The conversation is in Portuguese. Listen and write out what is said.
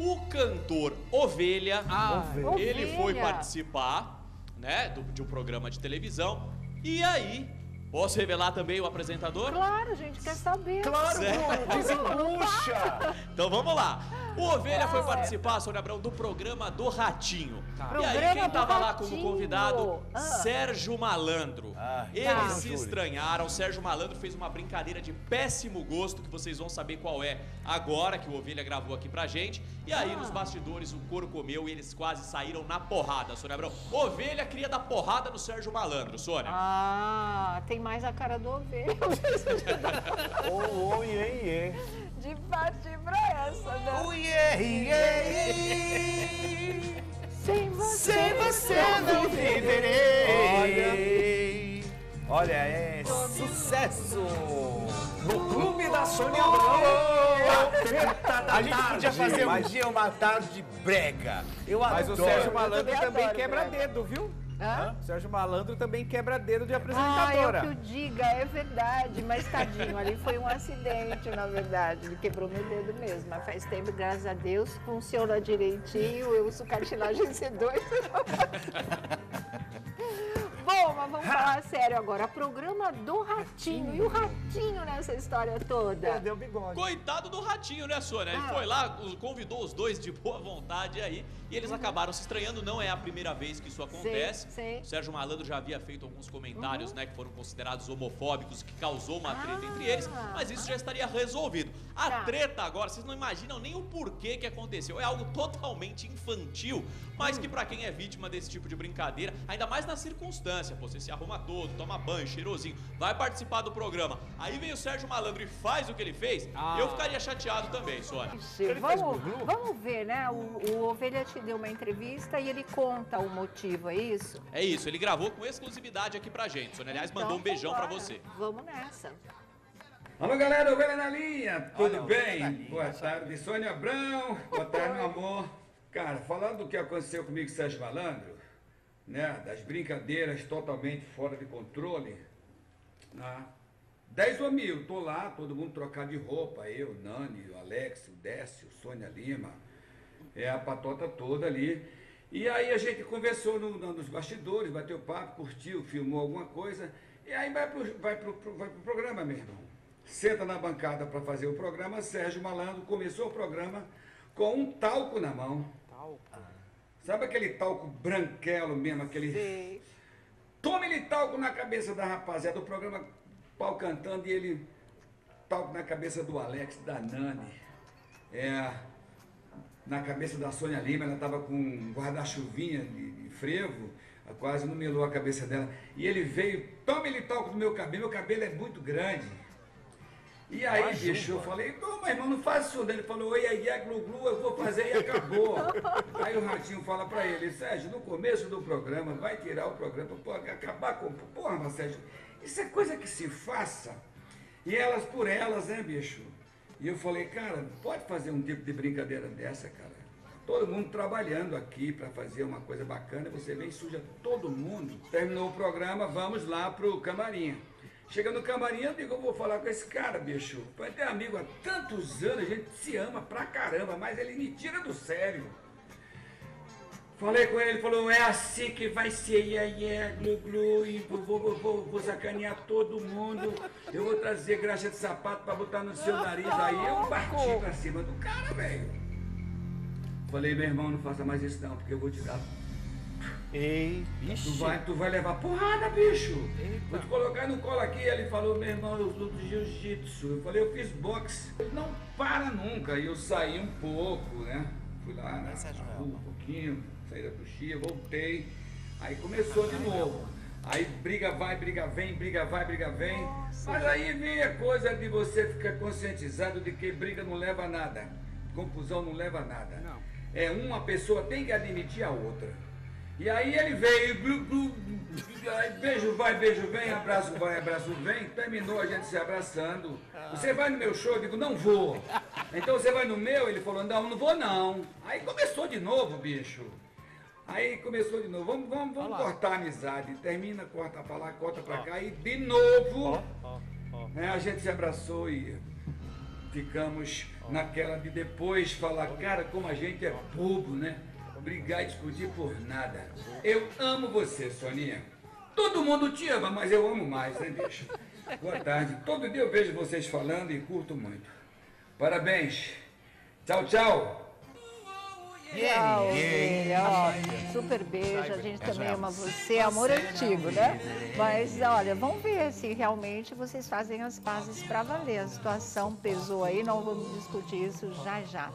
o cantor Ovelha. Ah, Ele Ovelha. foi participar, né, do- de um programa de televisão. E aí, posso revelar também o apresentador? Claro, a gente quer saber. Claro. Bruno, desembucha! Então vamos lá. O Ovelha foi participar, Sônia Abrão, do programa do Ratinho. E aí, Programa quem do tava lá como Ratinho. convidado? Ah. Sérgio Malandro. Ah, Eles tá. se estranharam. Sérgio Malandro fez uma brincadeira de péssimo gosto, que vocês vão saber qual é agora, que o Ovelha gravou aqui pra gente. E aí, Ah. nos bastidores, o couro comeu e eles quase saíram na porrada, Sônia Abrão. Ovelha queria dar porrada no Sérgio Malandro, Sônia. Ah, tem mais a cara do ovelha. Ô, ô, iê, iê. De partir pra essa, né? Ô, iê, iê. Sem você, Sem você não viverei. Olha, é sucesso. No clube da Sônia Abrão. A gente podia fazer um dia uma tarde de brega. Eu Mas o adoro. Sérgio Malandro também adoro, quebra Brega. dedo, viu? Hã? Sérgio Malandro também quebra dedo de Ah, apresentadora. eu que o diga, é verdade, mas tadinho, ali foi um acidente, na verdade, ele quebrou meu dedo mesmo, mas faz tempo, graças a Deus, funciona direitinho, eu uso cartilagem C2. Bom, mas vamos falar sério agora, programa do Ratinho, e o Ratinho nessa história toda? Perdeu o bigode. Coitado do ratinho, né, Sônia? Ele Ah. foi lá, convidou os dois de boa vontade aí, e eles acabaram se estranhando. Não é a primeira vez que isso acontece. Sim, sim. O Sérgio Malandro já havia feito alguns comentários, né, que foram considerados homofóbicos, que causou uma treta entre eles, Ah. mas isso já estaria resolvido. A Tá. treta agora, vocês não imaginam nem o porquê que aconteceu. É algo totalmente infantil, mas Hum. que pra quem é vítima desse tipo de brincadeira, ainda mais na circunstância, pô, você se arruma todo, toma banho, cheirosinho, vai participar do programa. Aí vem o Sérgio Malandro e faz o que ele fez, Ah. eu ficaria chateado também, Sônia. Vamos, vamos ver, né? O, o Ovelha te deu uma entrevista e ele conta o motivo, é isso? É isso, ele gravou com exclusividade aqui pra gente. Sônia, aliás, mandou um Então, beijão pra vambora. você. Vamos nessa. Alô, galera, ovelha na linha, tudo Olha, bem? linha. Boa tarde, Sônia Abrão, boa tarde, meu amor. Cara, falando do que aconteceu comigo Sérgio Malandro, né, das brincadeiras totalmente fora de controle, né, 10 ou mil, tô lá, todo mundo trocado de roupa, eu, Nani, o Alex, o Décio, Sônia Lima, é a patota toda ali. E aí a gente conversou no- no- nos bastidores, bateu papo, curtiu, filmou alguma coisa, e aí vai pro, vai pro, pro- vai pro programa, meu irmão. Senta na bancada para fazer o programa, Sérgio Malandro começou o programa com um talco na mão. Sabe aquele talco branquelo mesmo, aquele... Tome-lhe talco na cabeça da rapaziada, o programa pau cantando e ele talco na cabeça do Alex, da Nani. É, na cabeça da Sônia Lima, ela estava com um guarda-chuvinha de, de frevo, quase não melou a cabeça dela. E ele veio, tome-lhe talco no meu cabelo, meu cabelo é muito grande. E aí, bicho, eu falei, não, mas irmão, não faz isso. Ele falou, oi, aí, é glu, glu, eu vou fazer e acabou. aí o Ratinho fala pra ele, Sérgio, no começo do programa, vai tirar o programa, pô, acabar com... Porra, mas Sérgio, isso é coisa que se faça. E elas por elas, né, bicho? E eu falei, cara, pode fazer um tipo de brincadeira dessa, cara? Todo mundo trabalhando aqui para fazer uma coisa bacana, você vem e suja todo mundo. Terminou o programa, vamos lá pro camarim. Chega no camarim, eu digo, eu vou falar com esse cara, bicho. Vai ter amigo há tantos anos, a gente se ama pra caramba, mas ele me tira do sério. Falei com ele, ele falou, é assim que vai ser, yeah, yeah, glu, glu, e vou, vou, vou, vou, vou sacanear todo mundo. Eu vou trazer graxa de sapato pra botar no seu nariz. Aí eu parti pra cima do cara, velho. Falei, meu irmão, não faça mais isso não, porque eu vou te dar. Ei, Tu bicho. vai, tu vai levar porrada, bicho. Vou te colocar no colo aqui. Ele falou, meu irmão, eu luto jiu-jitsu. Eu falei, eu fiz boxe. Ele não para nunca. E eu saí um pouco, né? Fui lá na, na rua um pouquinho, saí da coxinha, voltei. Aí começou de novo. Aí briga vai, briga vem, briga vai, briga vem. Mas aí vem a coisa de você ficar conscientizado de que briga não leva a nada. Confusão não leva a nada. É uma pessoa tem que admitir a outra. E aí ele veio, glu, aí beijo vai, beijo vem, abraço vai, abraço vem, terminou a gente se abraçando. Você vai no meu show? Eu digo, não vou. Então você vai no meu? Ele falou, não, não vou não. Aí começou de novo, bicho. Aí começou de novo, vamos, vamos, vamos cortar a amizade. Termina, corta pra lá, corta pra cá e de novo né, a gente se abraçou e ficamos naquela de depois falar, cara, como a gente é bobo, né? Brigar e discutir por nada. Eu amo você, Soninha. Todo mundo te ama, mas eu amo mais, né, bicho? Boa tarde. Todo dia eu vejo vocês falando e curto muito. Parabéns. Tchau, tchau. Tchau, filha, ó, super beijo, a gente também ama você, amor antigo, né? Mas olha, vamos ver se realmente vocês fazem as pazes para valer. A situação pesou aí, não vamos discutir isso já já.